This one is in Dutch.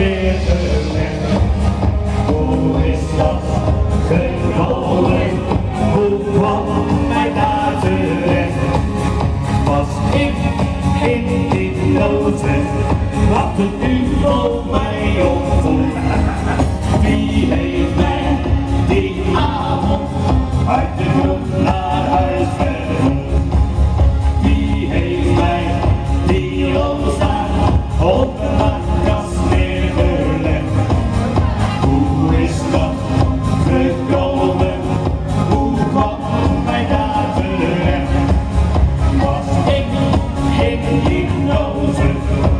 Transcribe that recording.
weer. Hoe is dat geworden? Hoe kwam mij daar terecht? Was ik in dit noodwet? Wat nu duivel mij opvoert. Wie heeft mij die avond uit de grond naar huis geroepen? Wie heeft mij die loonstaan op he knows it.